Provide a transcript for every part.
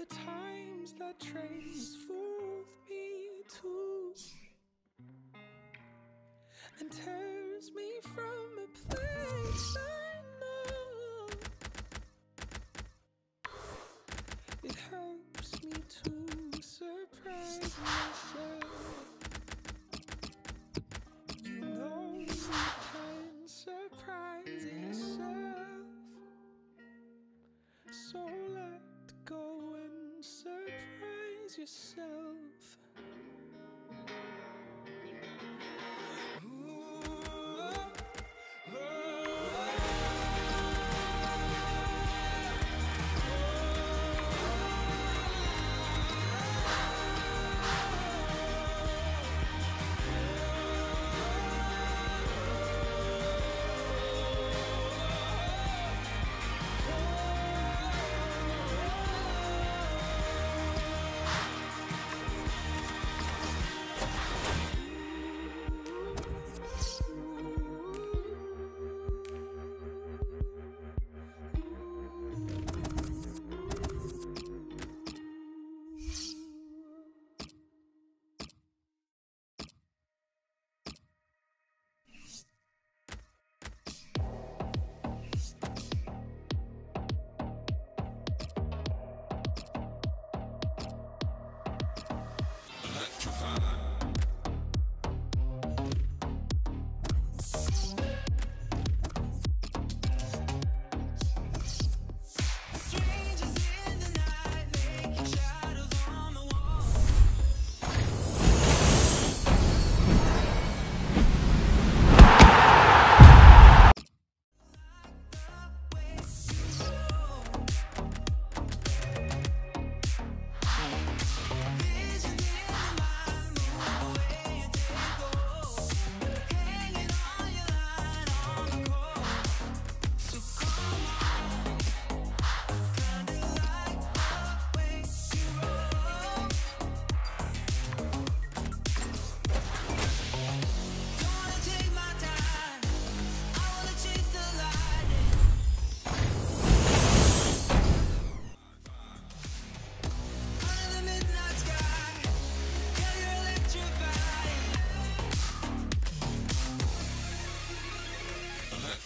the times that transformed me too and tears me from a place I know. It helps me to surprise myself. Yourself.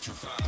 electrified.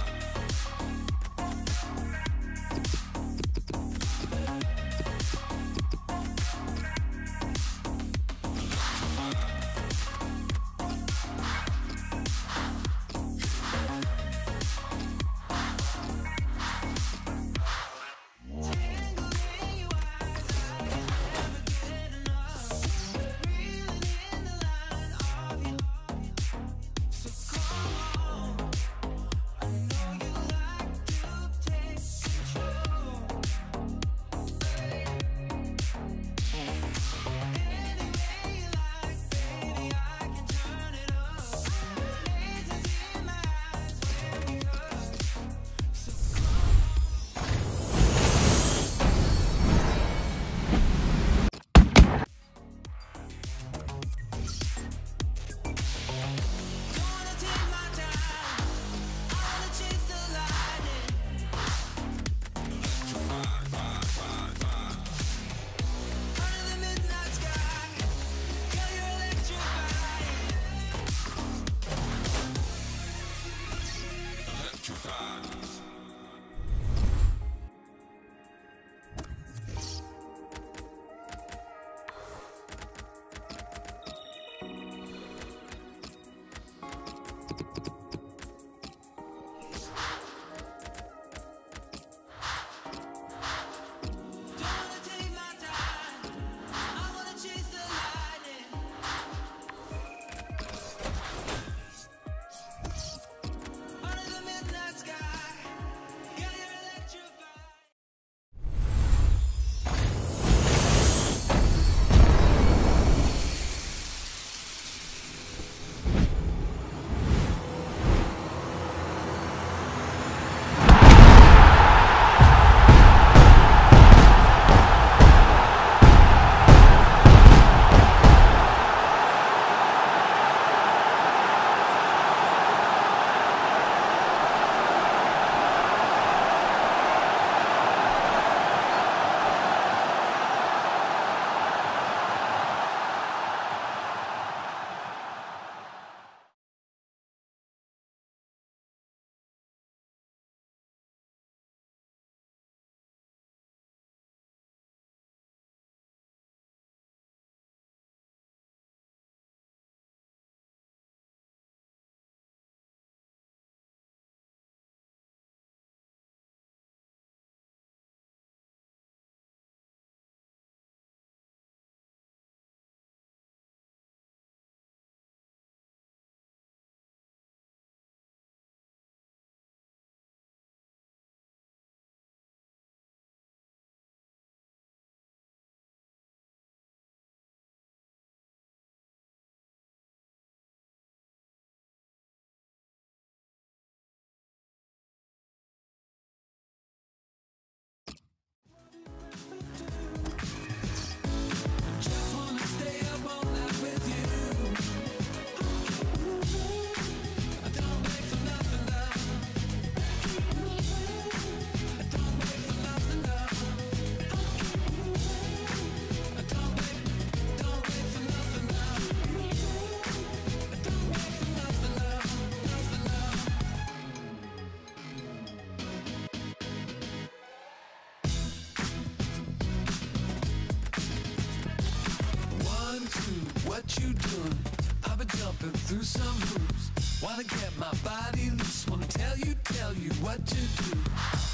You doing? I've been jumping through some hoops. Wanna get my body loose. Wanna tell you, tell you what to do.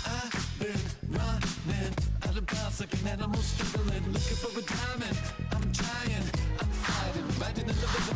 I've been running out of bounds like an animal struggling, looking for a diamond. I'm trying, I'm fighting, riding in the